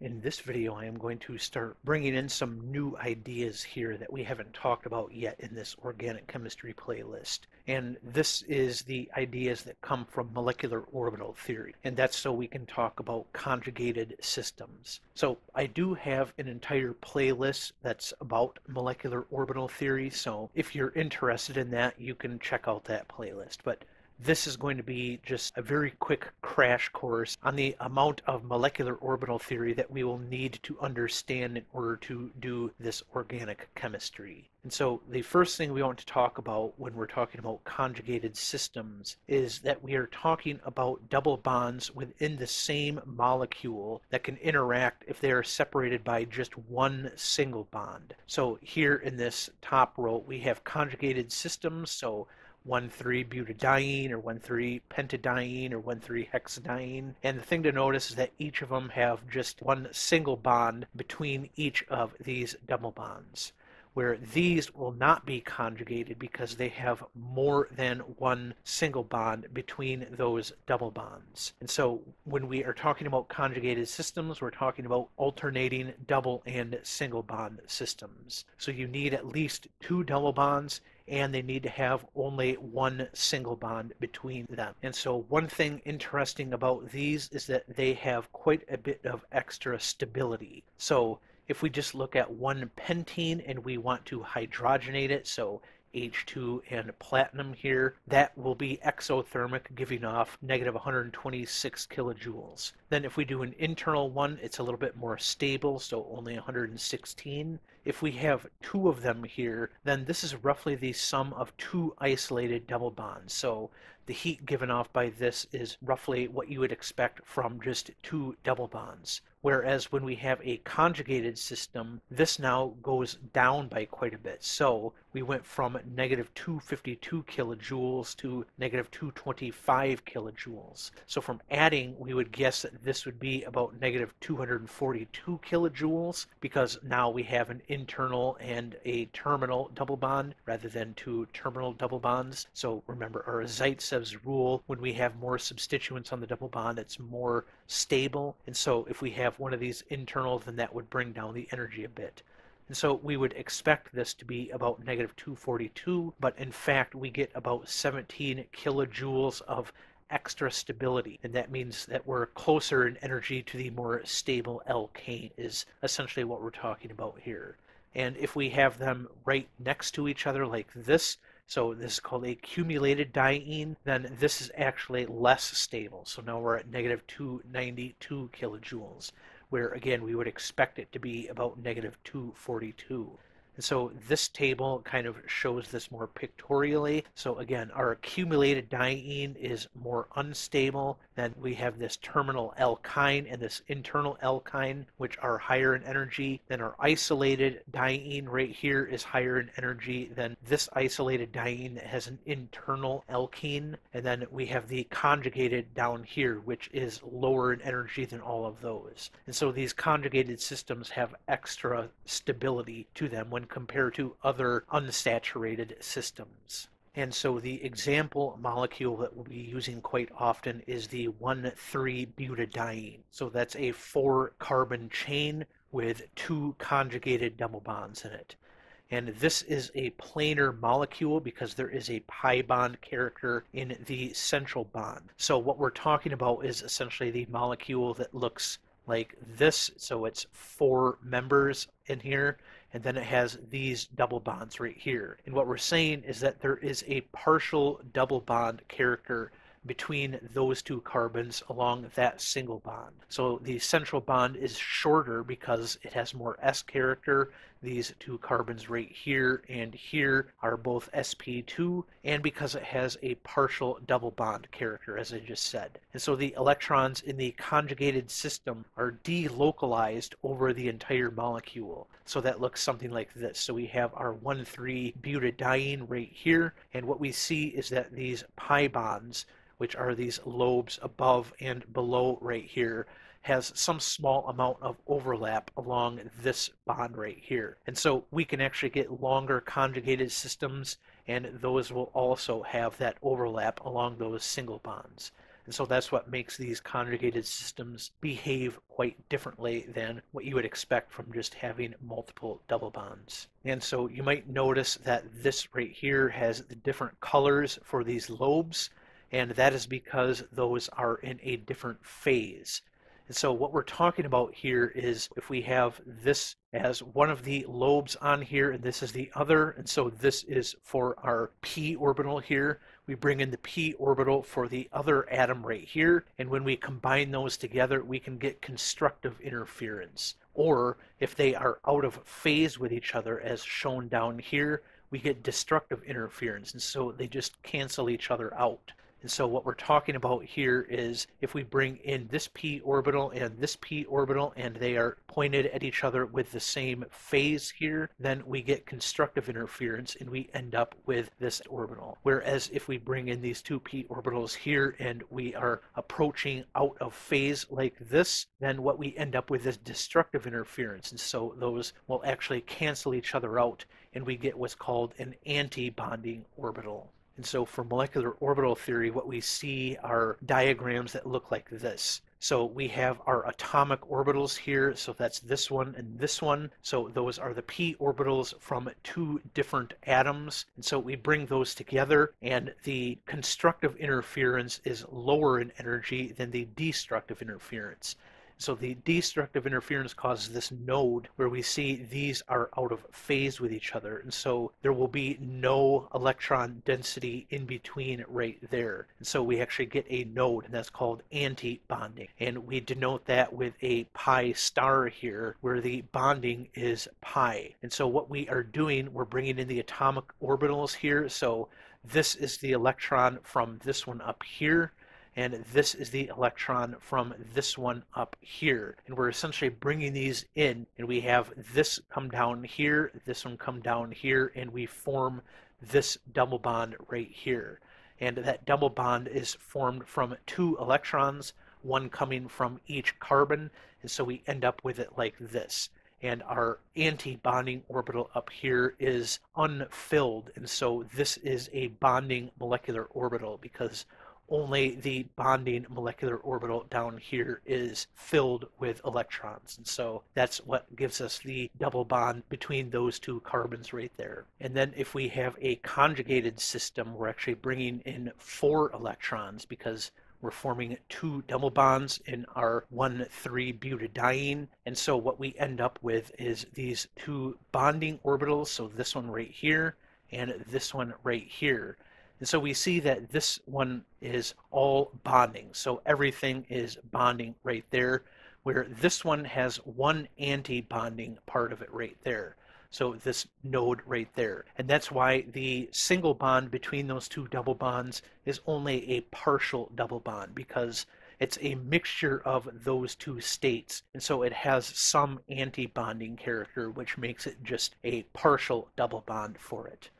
In this video, I am going to start bringing in some new ideas here that we haven't talked about yet in this organic chemistry playlist. And this is the ideas that come from molecular orbital theory. And that's so we can talk about conjugated systems. So I do have an entire playlist that's about molecular orbital theory. So if you're interested in that, you can check out that playlist. But this is going to be just a very quick crash course on the amount of molecular orbital theory that we will need to understand in order to do this organic chemistry. And so the first thing we want to talk about when we're talking about conjugated systems is that we are talking about double bonds within the same molecule that can interact if they are separated by just one single bond. So here in this top row we have conjugated systems, so 1,3-butadiene or 1,3-pentadiene or 1,3-hexadiene. And the thing to notice is that each of them have just one single bond between each of these double bonds where these will not be conjugated because they have more than one single bond between those double bonds. And so when we are talking about conjugated systems, we're talking about alternating double and single bond systems. So you need at least two double bonds and they need to have only one single bond between them. And so one thing interesting about these is that they have quite a bit of extra stability. So if we just look at one pentene and we want to hydrogenate it, so H2 and platinum here, that will be exothermic, giving off negative 126 kilojoules. Then if we do an internal one, it's a little bit more stable, so only 116. If we have two of them here, then this is roughly the sum of two isolated double bonds. So the heat given off by this is roughly what you would expect from just two double bonds. Whereas when we have a conjugated system, this now goes down by quite a bit. So we went from negative 252 kilojoules to negative 225 kilojoules. So from adding, we would guess that this would be about negative 242 kilojoules because now we have an internal and a terminal double bond rather than two terminal double bonds. So remember our Zaitsev's rule, when we have more substituents on the double bond, it's more stable. And so if we have one of these internal, then that would bring down the energy a bit. And so we would expect this to be about negative 242, but in fact we get about 17 kilojoules of extra stability. And that means that we're closer in energy to the more stable alkane is essentially what we're talking about here. And if we have them right next to each other like this, so this is called a accumulated diene, then this is actually less stable. So now we're at negative 292 kilojoules where again we would expect it to be about negative 242. And so this table kind of shows this more pictorially. So again, our accumulated diene is more unstable. Then we have this terminal alkyne and this internal alkyne, which are higher in energy. Then our isolated diene right here is higher in energy than this isolated diene that has an internal alkene. And then we have the conjugated down here, which is lower in energy than all of those. And so these conjugated systems have extra stability to them when compared to other unsaturated systems. And so the example molecule that we'll be using quite often is the 1,3-butadiene. So that's a four carbon chain with two conjugated double bonds in it. And this is a planar molecule because there is a pi bond character in the central bond. So what we're talking about is essentially the molecule that looks like this. So it's four members in here and then it has these double bonds right here. And what we're saying is that there is a partial double bond character between those two carbons along that single bond. So the central bond is shorter because it has more S character. These two carbons right here and here are both sp2 and because it has a partial double bond character as I just said. And so the electrons in the conjugated system are delocalized over the entire molecule. So that looks something like this. So we have our 1,3-butadiene right here and what we see is that these pi bonds which are these lobes above and below right here, has some small amount of overlap along this bond right here. And so we can actually get longer conjugated systems, and those will also have that overlap along those single bonds. And so that's what makes these conjugated systems behave quite differently than what you would expect from just having multiple double bonds. And so you might notice that this right here has the different colors for these lobes, and that is because those are in a different phase. And so what we're talking about here is if we have this as one of the lobes on here and this is the other, and so this is for our p orbital here, we bring in the p orbital for the other atom right here, and when we combine those together, we can get constructive interference. Or if they are out of phase with each other, as shown down here, we get destructive interference, and so they just cancel each other out. And so what we're talking about here is if we bring in this p orbital and this p orbital and they are pointed at each other with the same phase here, then we get constructive interference and we end up with this orbital. Whereas if we bring in these two p orbitals here and we are approaching out of phase like this, then what we end up with is destructive interference. And so those will actually cancel each other out and we get what's called an anti-bonding orbital. And so for molecular orbital theory, what we see are diagrams that look like this. So we have our atomic orbitals here. So that's this one and this one. So those are the p orbitals from two different atoms. And so we bring those together and the constructive interference is lower in energy than the destructive interference. So the destructive interference causes this node where we see these are out of phase with each other. And so there will be no electron density in between right there. And so we actually get a node, and that's called anti-bonding. And we denote that with a pi star here, where the bonding is pi. And so what we are doing, we're bringing in the atomic orbitals here. So this is the electron from this one up here and this is the electron from this one up here. And we're essentially bringing these in, and we have this come down here, this one come down here, and we form this double bond right here. And that double bond is formed from two electrons, one coming from each carbon, and so we end up with it like this and our anti-bonding orbital up here is unfilled and so this is a bonding molecular orbital because only the bonding molecular orbital down here is filled with electrons. And so that's what gives us the double bond between those two carbons right there. And then if we have a conjugated system, we're actually bringing in four electrons because we're forming two double bonds in our 1,3-butadiene. And so what we end up with is these two bonding orbitals, so this one right here and this one right here. And so we see that this one is all bonding. So everything is bonding right there, where this one has one anti-bonding part of it right there. So this node right there. And that's why the single bond between those two double bonds is only a partial double bond because it's a mixture of those two states. And so it has some anti-bonding character, which makes it just a partial double bond for it.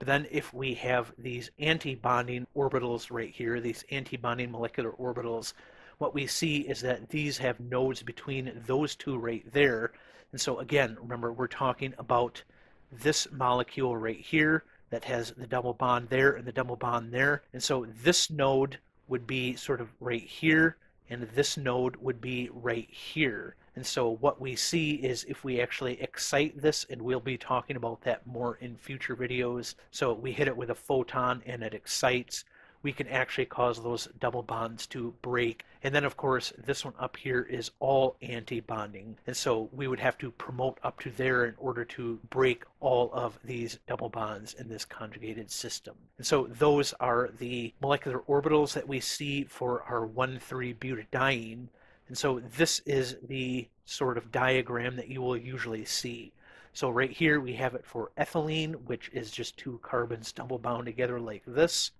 But then if we have these anti-bonding orbitals right here, these anti-bonding molecular orbitals, what we see is that these have nodes between those two right there. And so again, remember we're talking about this molecule right here that has the double bond there and the double bond there. And so this node would be sort of right here, and this node would be right here. And so what we see is if we actually excite this, and we'll be talking about that more in future videos, so we hit it with a photon and it excites, we can actually cause those double bonds to break. And then, of course, this one up here is all anti-bonding. And so we would have to promote up to there in order to break all of these double bonds in this conjugated system. And so those are the molecular orbitals that we see for our 1,3-butadiene. And so this is the sort of diagram that you will usually see. So right here we have it for ethylene, which is just two carbons double bound together like this.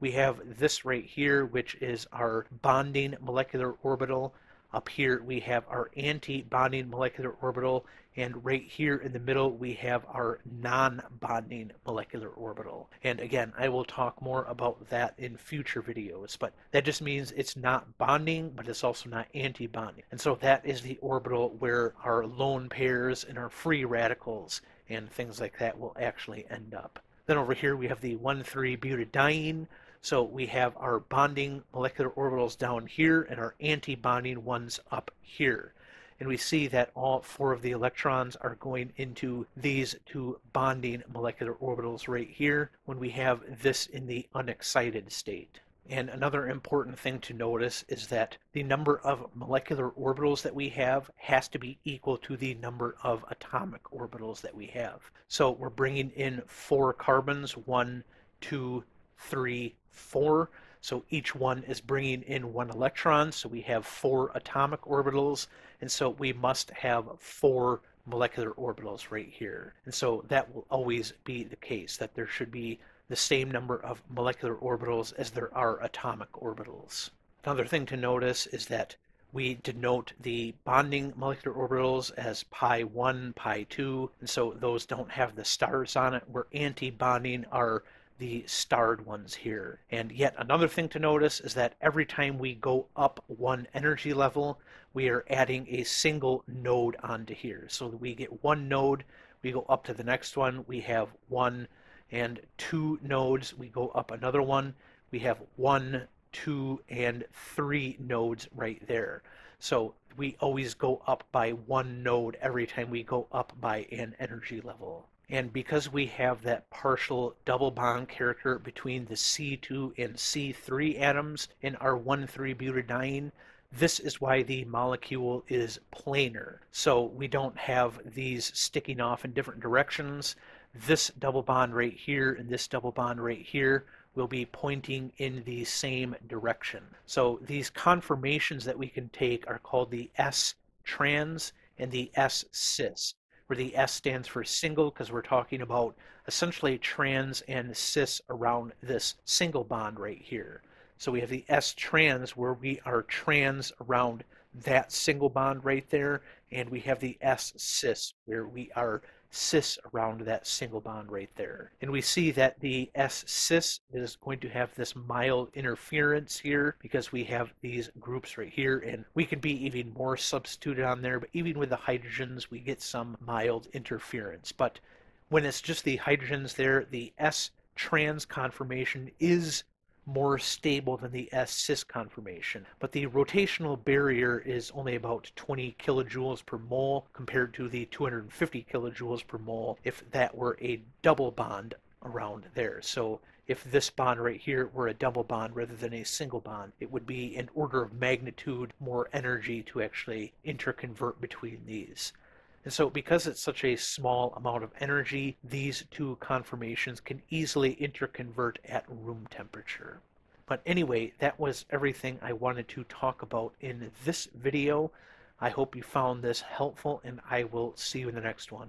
We have this right here, which is our bonding molecular orbital. Up here we have our anti-bonding molecular orbital, and right here in the middle we have our non-bonding molecular orbital. And again, I will talk more about that in future videos, but that just means it's not bonding, but it's also not anti-bonding. And so that is the orbital where our lone pairs and our free radicals and things like that will actually end up. Then over here we have the 1,3-butadiene, So we have our bonding molecular orbitals down here and our anti-bonding ones up here. And we see that all four of the electrons are going into these two bonding molecular orbitals right here when we have this in the unexcited state. And another important thing to notice is that the number of molecular orbitals that we have has to be equal to the number of atomic orbitals that we have. So we're bringing in four carbons, one, two, three, four. So each one is bringing in one electron. So we have four atomic orbitals. And so we must have four molecular orbitals right here. And so that will always be the case, that there should be the same number of molecular orbitals as there are atomic orbitals. Another thing to notice is that we denote the bonding molecular orbitals as pi 1, pi 2, and so those don't have the stars on it, where anti-bonding are the starred ones here. And yet another thing to notice is that every time we go up one energy level, we are adding a single node onto here. So we get one node, we go up to the next one, we have one and two nodes. We go up another one. We have one, two, and three nodes right there. So we always go up by one node every time we go up by an energy level. And because we have that partial double bond character between the C2 and C3 atoms in our 1,3-butadiene, this is why the molecule is planar. So we don't have these sticking off in different directions this double bond right here and this double bond right here will be pointing in the same direction. So these conformations that we can take are called the S trans and the S cis, where the S stands for single because we're talking about essentially trans and cis around this single bond right here. So we have the S trans where we are trans around that single bond right there, and we have the S cis where we are cis around that single bond right there. And we see that the S cis is going to have this mild interference here because we have these groups right here and we could be even more substituted on there, but even with the hydrogens we get some mild interference. But when it's just the hydrogens there, the S trans conformation is more stable than the S-cis conformation, but the rotational barrier is only about 20 kilojoules per mole compared to the 250 kilojoules per mole if that were a double bond around there. So if this bond right here were a double bond rather than a single bond, it would be an order of magnitude more energy to actually interconvert between these. And so because it's such a small amount of energy, these two conformations can easily interconvert at room temperature. But anyway, that was everything I wanted to talk about in this video. I hope you found this helpful and I will see you in the next one.